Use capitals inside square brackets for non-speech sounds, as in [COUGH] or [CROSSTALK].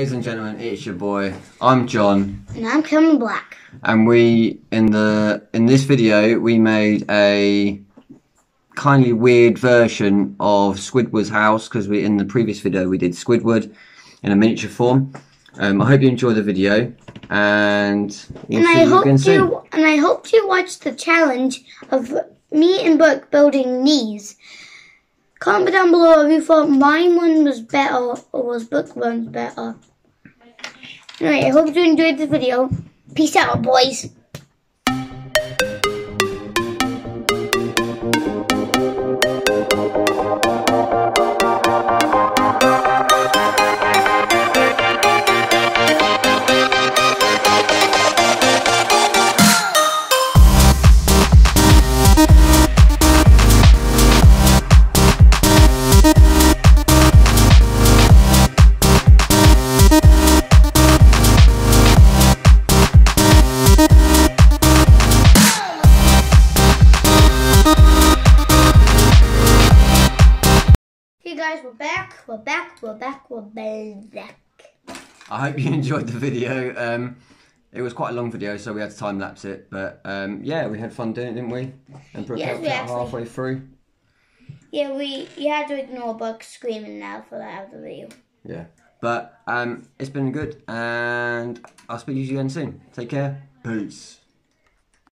Ladies and gentlemen, it's your boy. I'm John, And I'm Cameron Black. and we in the in this video we made a kindly weird version of Squidward's house because we in the previous video we did Squidward in a miniature form. Um, I hope you enjoy the video, and and I you hope again soon. you and I hope you watch the challenge of me and Brooke building these. Comment down below if you thought mine one was better or was Brooke one's better. Anyway, I hope you enjoyed the video. Peace out, boys. Guys, we're back. We're back. We're back. We're back. I hope you [LAUGHS] enjoyed the video. Um, it was quite a long video, so we had to time lapse it. But um, yeah, we had fun doing it, didn't we? And Brooke Yes, helped out actually- halfway through. Yeah, we you had to ignore Brooke screaming now for that other video. Yeah. But um, it's been good, and I'll speak to you again soon. Take care. Peace.